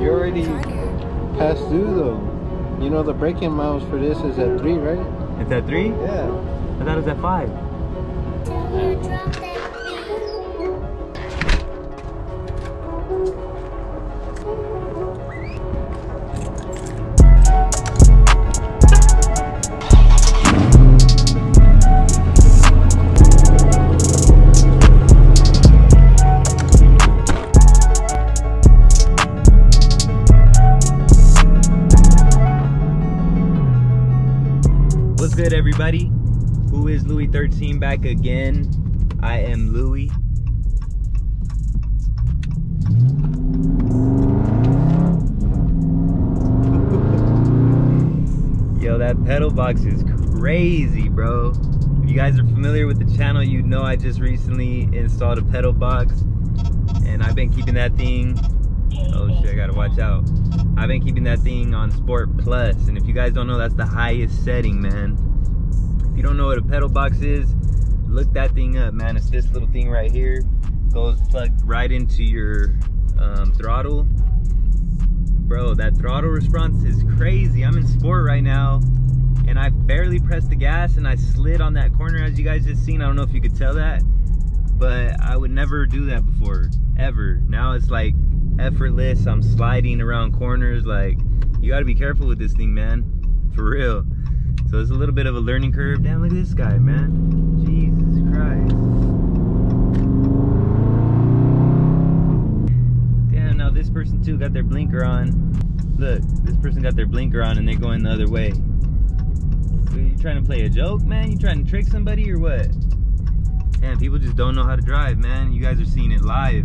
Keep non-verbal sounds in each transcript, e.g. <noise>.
You already passed through though. You know the break-in miles for this is at three, right? It's at three? Yeah. I thought it was at five. Good, everybody? Who is Louie 13 back again? I am Louie. <laughs> Yo, that pedal box is crazy, bro. If you guys are familiar with the channel, you know I just recently installed a pedal box and I've been keeping that thing. Oh shit, I gotta watch out. I've been keeping that thing on Sport Plus, and if you guys don't know, that's the highest setting, man. You don't know what a pedal box is, look that thing up, man. It's this little thing right here. Goes plugged right into your um, throttle. Bro, that throttle response is crazy. I'm in sport right now, and I barely pressed the gas, and I slid on that corner as you guys just seen. I don't know if you could tell that, but I would never do that before, ever. Now it's like effortless. I'm sliding around corners. Like, you gotta be careful with this thing, man. For real. So it's a little bit of a learning curve. Damn, look at this guy, man. Jesus Christ. Damn, now this person too got their blinker on. Look, this person got their blinker on and they're going the other way. What, you trying to play a joke, man? You trying to trick somebody or what? Damn, people just don't know how to drive, man. You guys are seeing it live.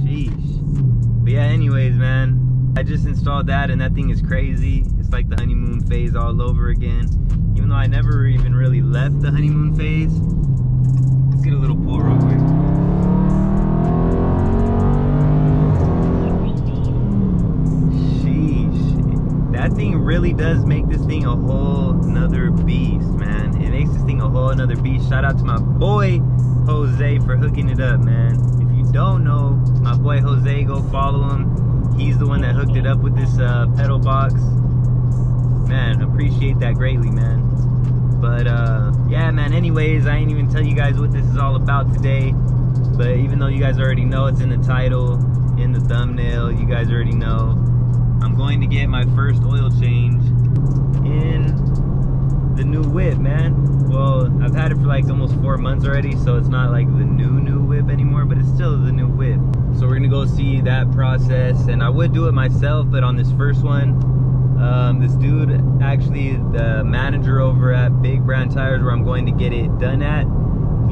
Sheesh. But yeah, anyways, man, I just installed that and that thing is crazy. It's like the honeymoon phase all over again. Even though I never even really left the honeymoon phase. Let's get a little pull real quick. Sheesh. That thing really does make this thing a whole nother beast, man. It makes this thing a whole nother beast. Shout out to my boy Jose for hooking it up, man. If you don't know, my boy Jose, go follow him. He's the one that hooked it up with this uh, pedal box. Man, appreciate that greatly, man. But uh, yeah, man. Anyways, I ain't even tell you guys what this is all about today. But even though you guys already know it's in the title, in the thumbnail, you guys already know. I'm going to get my first oil change in the new whip, man. Well, I've had it for like almost four months already, so it's not like the new new whip anymore, but it's still the new whip. So we're gonna go see that process, and I would do it myself, but on this first one, um, this dude, actually the manager over at Big Brand Tires, where I'm going to get it done at,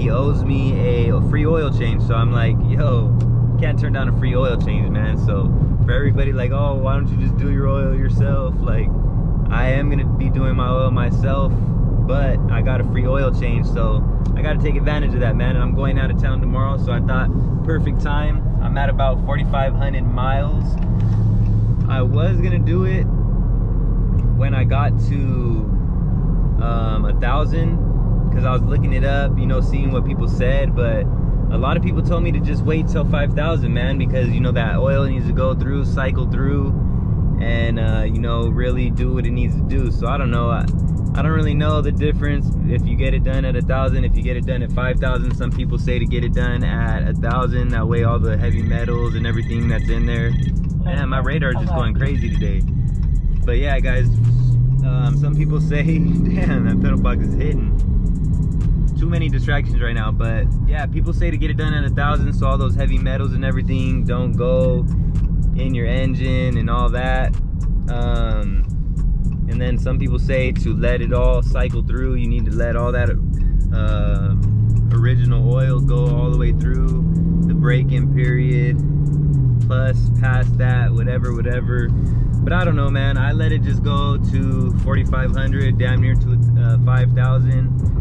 he owes me a, free oil change. So I'm like, yo, can't turn down a free oil change, man. So for everybody like, oh, why don't you just do your oil yourself? Like, I am gonna be doing my oil myself, but I got a free oil change, so I gotta take advantage of that, man. And I'm going out of town tomorrow, so I thought perfect time. I'm at about 4,500 miles. I was gonna do it when I got to um, a thousand, because I was looking it up, you know, seeing what people said, but a lot of people told me to just wait till 5,000, man, because you know that oil needs to go through, cycle through, and uh, you know really do what it needs to do. So I don't know. I, I don't really know the difference if you get it done at a thousand, if you get it done at 5,000. Some people say to get it done at a thousand. That way all the heavy metals and everything that's in there. Man, my radar is just going crazy today. But yeah, guys, um, some people <laughs> say, damn, that pedal box is hidden. too many distractions right now but yeah people say to get it done at a thousand so all those heavy metals and everything don't go in your engine and all that um, and then some people say to let it all cycle through you need to let all that uh, original oil go all the way through the break-in period plus past that whatever whatever but I don't know man I let it just go to 4500 damn near to uh, 5000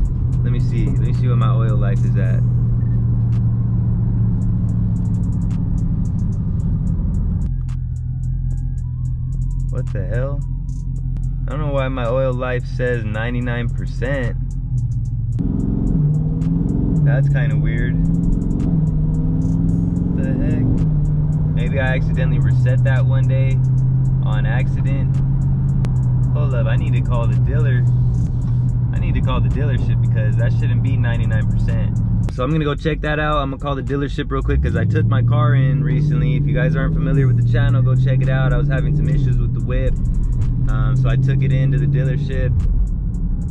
let me see. Let me see what my oil life is at. What the hell? I don't know why my oil life says 99%. That's kind of weird. What the heck? Maybe I accidentally reset that one day on accident. Hold up, I need to call the dealer. I need to call the dealership because that shouldn't be 99%. So I'm gonna go check that out. I'm gonna call the dealership real quick because I took my car in recently. If you guys aren't familiar with the channel, go check it out. I was having some issues with the whip. Um, so I took it into the dealership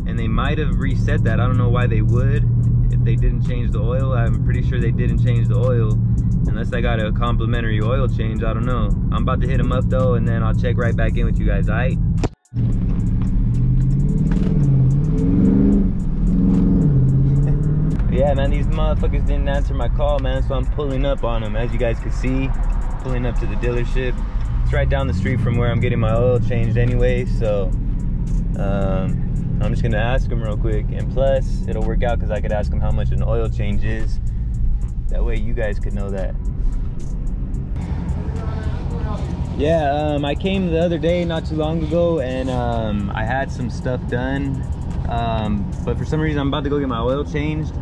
and they might have reset that. I don't know why they would if they didn't change the oil. I'm pretty sure they didn't change the oil unless I got a complimentary oil change. I don't know. I'm about to hit them up though and then I'll check right back in with you guys, all right? <laughs> yeah, man, these motherfuckers didn't answer my call, man, so I'm pulling up on them. As you guys can see, pulling up to the dealership. It's right down the street from where I'm getting my oil changed anyway, so um, I'm just gonna ask them real quick. And plus, it'll work out because I could ask them how much an oil change is. That way you guys could know that. Yeah, um, I came the other day, not too long ago, and um, I had some stuff done. Um, but for some reason, I'm about to go get my oil changed,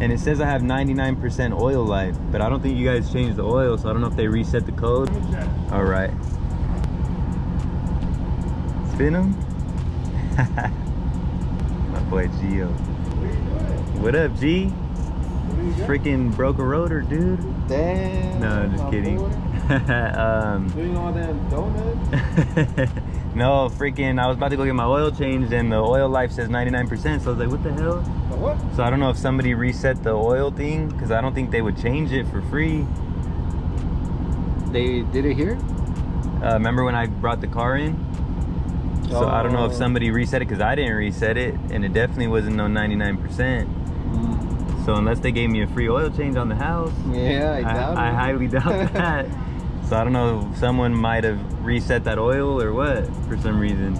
and it says I have 99% oil life, but I don't think you guys changed the oil, so I don't know if they reset the code. All right. Spin them. <laughs> my boy Gio. What up, G? Freaking broke a rotor, dude. Damn. No, just kidding. <laughs> um, Doing all them donuts? <laughs> no, freaking, I was about to go get my oil changed and the oil life says 99%. So I was like, what the hell? The what? So I don't know if somebody reset the oil thing because I don't think they would change it for free. They did it here? Uh, remember when I brought the car in? So I don't know if Oh. somebody reset it because I didn't reset it and it definitely wasn't no 99%. Mm. So unless they gave me a free oil change on the house, Yeah, I doubt I, it. highly doubt <laughs> that. So I don't know if someone might have reset that oil or what for some reason.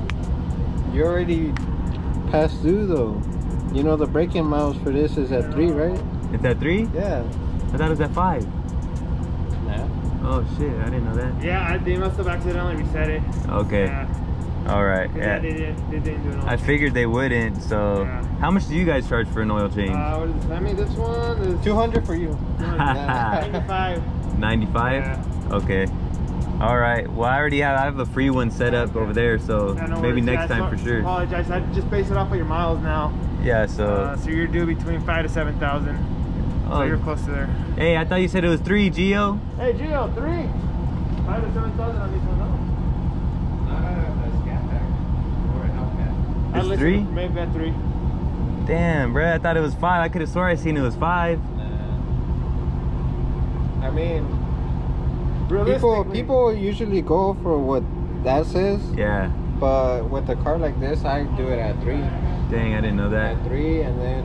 You already passed through though. You know the break-in miles for this is at three, right? It's at three? Yeah. I thought it was at five. Yeah. Oh shit, I didn't know that. Yeah, I, they must have accidentally reset it. Okay. Yeah, All right. 'cause Yeah. they, didn't, they didn't do it. I figured they wouldn't. So, Yeah. how much do you guys charge for an oil change? Uh, what is? I mean, this one is Two hundred for you. Yeah. 95. <laughs> 95? Yeah. Okay. All right. Well, I already have I have a free one set up over there, so Yeah, no maybe worries. next Yeah, time so- for sure. Apologize. I just base it off of your miles now. Yeah. So. Uh, so you're due between five to seven thousand. oh, So you're close to there. hey, I thought you said it was three, Gio. Hey, Gio, three. Five to seven thousand on this one. No. It's three? Maybe at three. Damn, bro. I thought it was five. I could have swore I seen it was five. Nah. I mean, people Realistically- people usually go for what that says, Yeah. but with a car like this, I do it at three. Dang, I didn't know that. At three, and then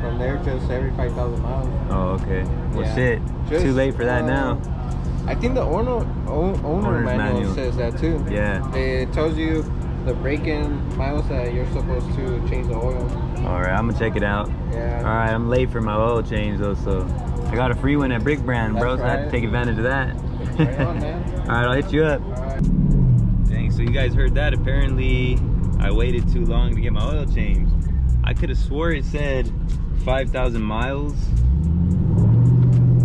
from there just every five thousand miles. Oh, okay. Well, Yeah. shit. Just, Too late for that uh, now. I think the owner owner Owner's manual, manual. says that too. Yeah. It tells you the break-in miles that you're supposed to change the oil. All right, I'm gonna check it out. Yeah. All right, I'm late for my oil change though, so I got a free one at Big Brand, bro. So I had to take advantage of that. Right on. <laughs> All right, I'll hit you up. Right. Dang, so you guys heard that? Apparently, I waited too long to get my oil changed. I could have swore it said 5,000 miles,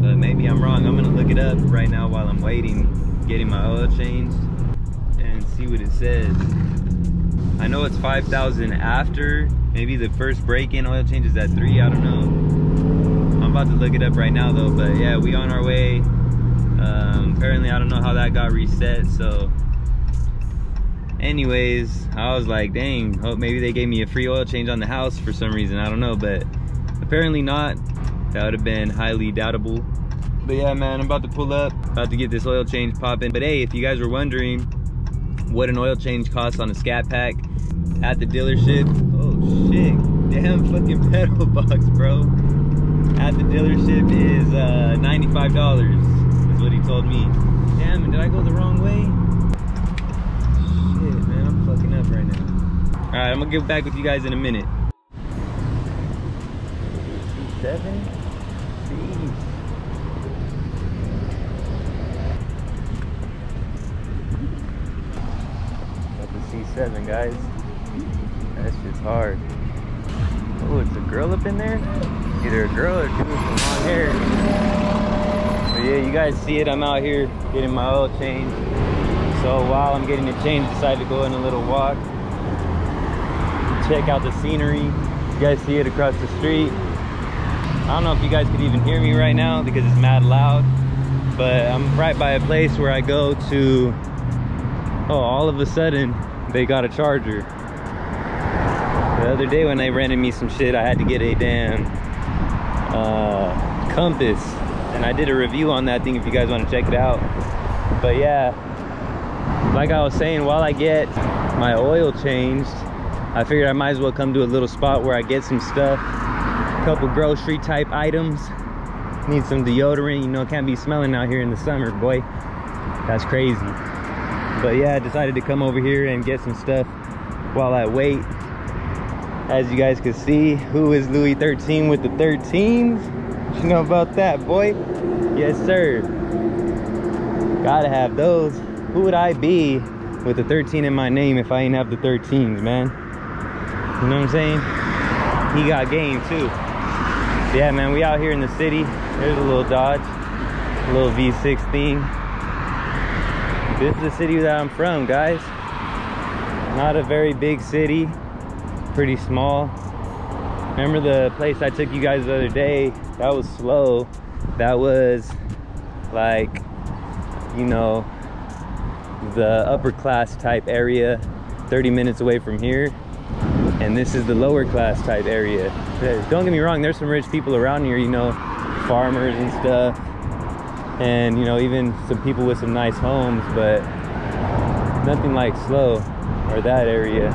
but maybe I'm wrong. I'm gonna look it up right now while I'm waiting, getting my oil changed, and see what it says. I know it's 5,000 after. Maybe the first break-in oil change is at three. I don't know. I'm about to look it up right now though. But yeah, we on our way. Um, apparently, I don't know how that got reset. So, anyways, I was like, dang, hope maybe they gave me a free oil change on the house for some reason. I don't know, but apparently not. That would have been highly doubtable. But yeah, man, I'm about to pull up, about to get this oil change popping. But hey, if you guys were wondering what an oil change costs on a Scat Pack at the dealership, oh shit, damn fucking <laughs> pedal box, bro. At the dealership is uh, $95, is what he told me. Damn, did I go the wrong way? Shit, man, I'm fucking up right now. All right, I'm gonna get back with you guys in a minute. Seven? Jeez. Got the C7, guys. That shit's hard. Oh, it's a girl up in there? Either a girl or two with long hair. But But yeah, you guys see it. I'm out here getting my oil changed. So while I'm getting it changed, decided to go on a little walk. Check out the scenery. You guys see it across the street. I don't know if you guys could even hear me right now because it's mad loud. But I'm right by a place where I go to, oh, all of a sudden, they got a charger. The other day when they rented me some shit, I had to get a damn uh, compass. And I did a review on that thing if you guys want to check it out. But yeah, like I was saying, while I get my oil changed, I figured I might as well come to a little spot where I get some stuff, a couple grocery type items. Need some deodorant, you know, can't be smelling out here in the summer, boy. That's crazy. But yeah, I decided to come over here and get some stuff while I wait. As you guys can see, who is Louie 13 with the 13s? What you know about that, boy? Yes, sir. Gotta have those. Who would I be with the 13 in my name if I ain't have the 13s, man? You know what I'm saying? He got game too. Yeah, man, we out here in the city. There's a little Dodge, a little V6 thing. This is the city that I'm from, guys. Not a very big city, pretty small. Remember the place I took you guys the other day? That was SLO. That was like, you know, the upper class type area 30 minutes away from here and this is the lower class type area don't get me wrong there's some rich people around here you know farmers and stuff and you know even some people with some nice homes but nothing like SLO or that area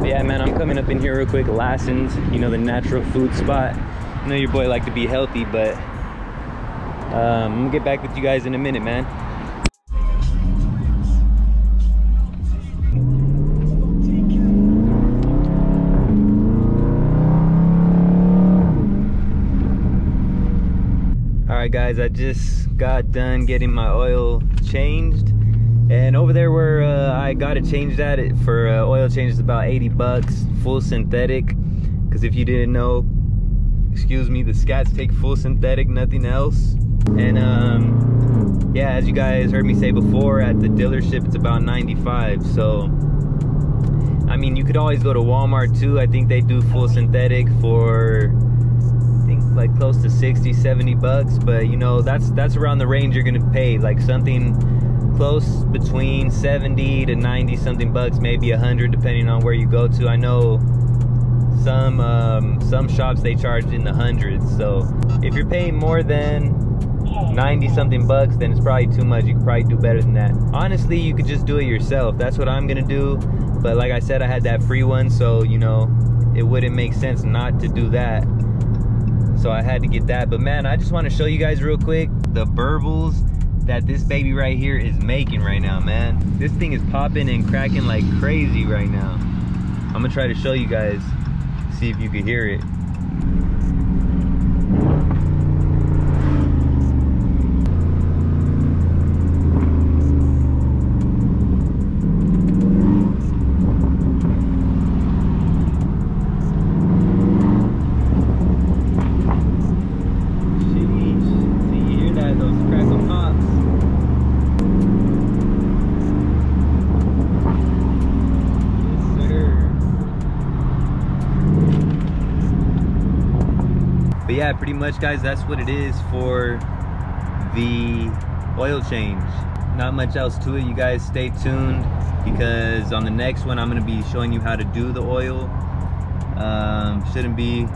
but yeah man i'm coming up in here real quick Lassen's you know the natural food spot. I know your boy like to be healthy but um, i'm gonna get back with you guys in a minute man. Right guys i just got done getting my oil changed and over there where uh, i got it changed at it for uh, oil change is about 80 bucks full synthetic. Because if you didn't know excuse me the scats take full synthetic nothing else. And um yeah as you guys heard me say before at the dealership it's about 95 so i mean you could always go to walmart too. I think they do full synthetic for I think like close to 60 70 bucks. But you know that's that's around the range you're gonna pay. Like something close between 70 to 90 something bucks maybe 100 depending on where you go to. I know some um, some shops they charge in the hundreds. So if you're paying more than 90 something bucks then it's probably too much. You could probably do better than that. Honestly you could just do it yourself. That's what i'm gonna do. But like i said i had that free one so you know it wouldn't make sense not to do that. So I had to get that. But man, I just want to show you guys real quick the burbles that this baby right here is making right now, man. This thing is popping and cracking like crazy right now. I'm gonna try to show you guys, see if you can hear it. Yeah pretty much guys that's what it is for the oil change. Not much else to it you guys stay tuned because on the next one i'm going to be showing you how to do the oil. Um, shouldn't be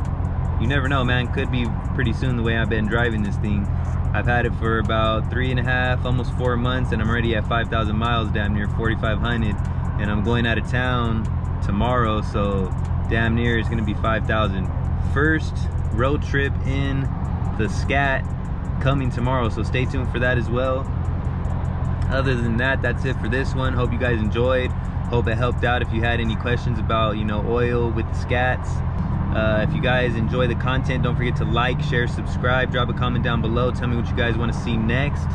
you never know man could be pretty soon the way i've been driving this thing. I've had it for about three and a half almost four months and i'm already at 5,000 miles damn near 4,500 and i'm going out of town tomorrow so damn near it's gonna be 5,000 first road trip in the scat coming tomorrow so stay tuned for that as well. Other than that that's it for this one. Hope you guys enjoyed. Hope it helped out if you had any questions about you know oil with the scats. Uh, if you guys enjoy the content don't forget to like share subscribe drop a comment down below. Tell me what you guys want to see next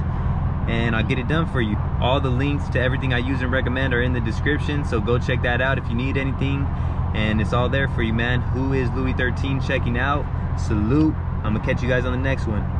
and I'll get it done for you. All the links to everything I use and recommend are in the description so go check that out if you need anything. And it's all there for you man. Who is Louie 13 checking out? Salute. I'm gonna catch you guys on the next one